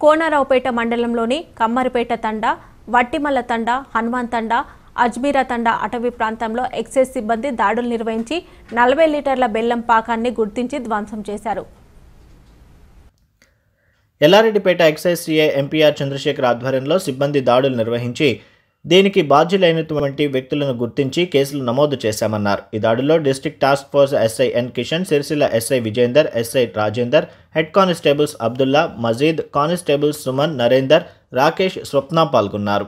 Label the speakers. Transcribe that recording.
Speaker 1: కోనరావుపేట మండలంలోని కమ్మరిపేట తండా వట్టిమల్ల తండ హనుమాన్ తండా అజ్మీరా తండ అటవీ ప్రాంతంలో ఎక్సైజ్ సిబ్బంది దాడులు నిర్వహించి నలభై లీటర్ల బెల్లం పాకాన్ని గుర్తించి ధ్వంసం చేశారు.
Speaker 2: Yellareddypet excise C A M P R Chandrashekar ఆధ్వర్యంలో సిబ్బంది దాడులు నిర్వహించి దీనికి బాధ్యులైనటువంటి వ్యక్తులను గుర్తించి కేసులు నమోదు చేశామన్నారు. ఈ దాడిలో district task force SI N Kishan Sircilla SI Vijender SI Rajender head constables Abdullah Majeed constables Suman Narender Rakesh Swapna పాల్గొన్నారు.